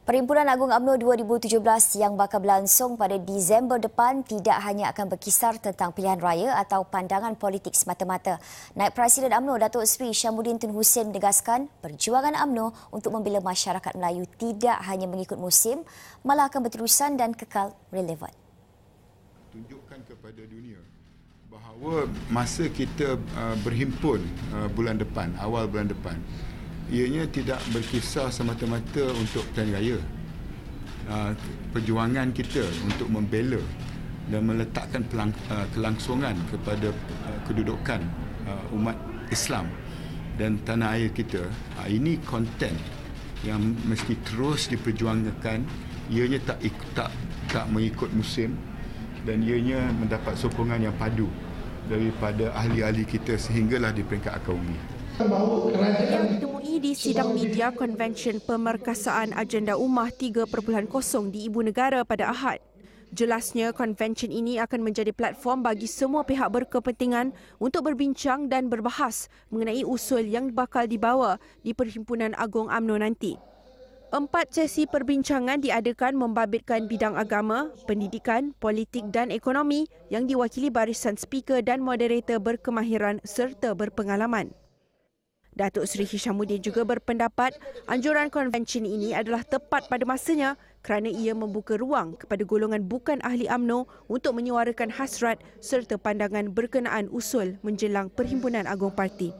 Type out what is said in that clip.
Perhimpunan Agung AMNO 2017 yang bakal berlangsung pada Disember depan tidak hanya akan berkisar tentang pilihan raya atau pandangan politik semata-mata. Naib Presiden AMNO Datuk Seri Syamuddin Tun Hussein menegaskan perjuangan AMNO untuk membela masyarakat Melayu tidak hanya mengikut musim, malah akan berterusan dan kekal relevan. Tunjukkan kepada dunia bahawa masa kita uh, berhimpun uh, bulan depan, awal bulan depan, ianya tidak berkisar semata-mata untuk pilihan raya. Uh, perjuangan kita untuk membela dan meletakkan pelang, uh, kelangsungan kepada uh, kedudukan umat Islam dan tanah air kita, ini konten yang mesti terus diperjuangkan. Ianya tak tak tak mengikut musim dan ianya mendapat sokongan yang padu daripada ahli-ahli kita sehinggalah di peringkat akar ditemui di sidang media Konvensyen Pemerkasaan Agenda Ummah 3.0 di Ibu Negara pada Ahad. Jelasnya, konvensyen ini akan menjadi platform bagi semua pihak berkepentingan untuk berbincang dan berbahas mengenai usul yang bakal dibawa di Perhimpunan Agung AMNO nanti. Empat sesi perbincangan diadakan membabitkan bidang agama, pendidikan, politik dan ekonomi yang diwakili barisan speaker dan moderator berkemahiran serta berpengalaman. Datuk Seri Hishamuddin juga berpendapat anjuran konvensyen ini adalah tepat pada masanya kerana ia membuka ruang kepada golongan bukan ahli AMNO untuk menyuarakan hasrat serta pandangan berkenaan usul menjelang Perhimpunan Agong Parti.